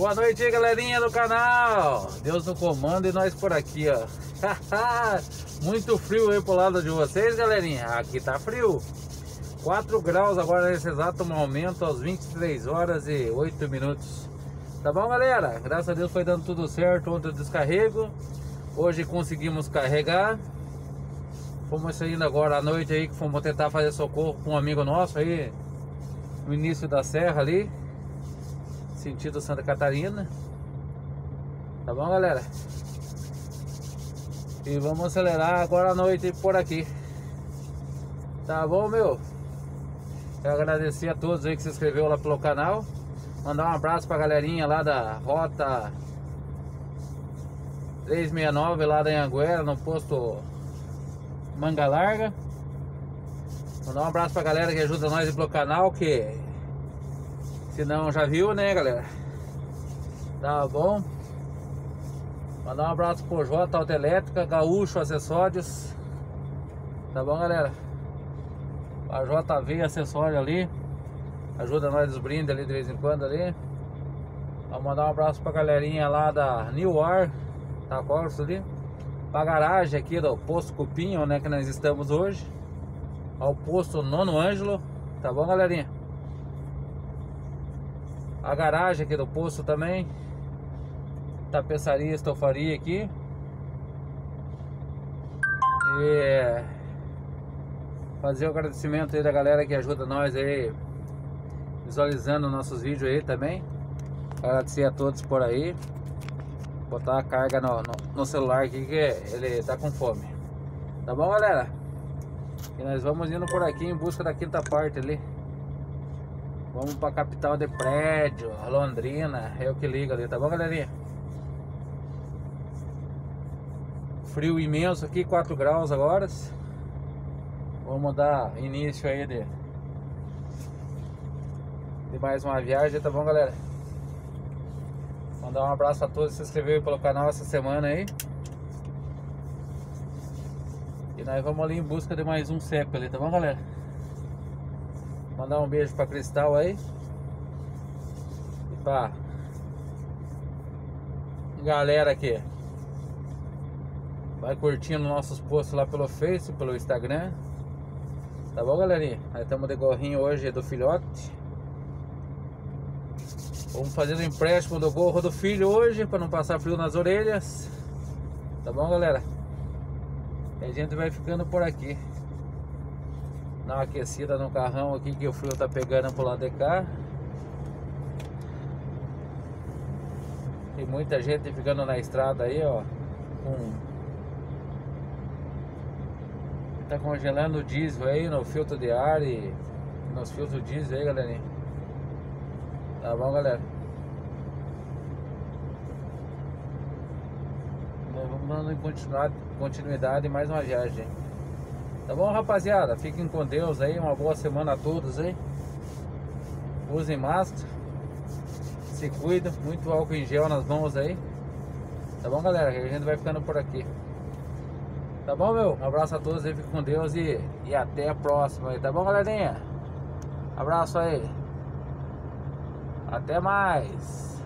Boa noite galerinha do canal. Deus no comando e nós por aqui, ó. Muito frio aí pro lado de vocês, galerinha. Aqui tá frio. 4 graus agora nesse exato momento, às 23 horas e 8 minutos. Tá bom, galera? Graças a Deus foi dando tudo certo ontem o descarrego. Hoje conseguimos carregar. Fomos saindo agora à noite aí, que fomos tentar fazer socorro com um amigo nosso aí, no início da serra ali, sentido Santa Catarina. Tá bom, galera? E vamos acelerar agora à noite por aqui. Tá bom, meu? Quero agradecer a todos aí que se inscreveu lá pelo canal. Mandar um abraço pra galerinha lá da Rota 369 lá da Anguera, no posto Manga Larga. Mandar um abraço pra galera que ajuda nós pelo canal, que se não já viu, né, galera? Tá bom? Mandar um abraço pro J Autoelétrica, Gaúcho Acessórios. Tá bom, galera? A JV Acessório ali. Ajuda nós os brindes ali de vez em quando ali. Vou mandar um abraço pra galerinha lá da New Ar, tá Corso ali. Pra garagem aqui do Posto Cupinho, né, que nós estamos hoje. Ao posto Nono Ângelo, tá bom, galerinha? A garagem aqui do posto também. Tapeçaria, estofaria aqui. E fazer o agradecimento aí da galera que ajuda nós aí visualizando nossos vídeos aí também. Agradecer a todos por aí. Botar a carga no, no, no celular aqui que ele tá com fome. Tá bom, galera? E nós vamos indo por aqui em busca da quinta parte ali. Vamos pra capital de prédio, Londrina, é o que liga ali, tá bom, galerinha? Frio imenso aqui, 4 graus agora. Vamos dar início aí de, de mais uma viagem, tá bom, galera? Mandar um abraço a todos que se inscreveram pelo canal essa semana aí. E nós vamos ali em busca de mais um CEP ali, tá bom, galera? Mandar um beijo pra Cristal aí. E pra galera aqui. Vai curtindo nossos posts lá pelo Face, pelo Instagram. Tá bom, galerinha? Nós estamos de gorrinho hoje do filhote. Vamos fazer o empréstimo do gorro do filho hoje para não passar frio nas orelhas. Tá bom, galera? E a gente vai ficando por aqui. Dar uma aquecida no carrão aqui que o frio tá pegando pro lado de cá. Tem muita gente ficando na estrada aí, ó. Com... Tá congelando o diesel aí no filtro de ar e nos filtros diesel aí, galerinha. Tá bom, galera? Vamos dando continuidade mais uma viagem. Tá bom, rapaziada? Fiquem com Deus aí. Uma boa semana a todos aí. Usem máscara. Se cuidam. Muito álcool em gel nas mãos aí. Tá bom, galera? A gente vai ficando por aqui. Tá bom, meu? Um abraço a todos aí. Fiquem com Deus e, e até a próxima aí. Tá bom, galerinha? Abraço aí. Até mais.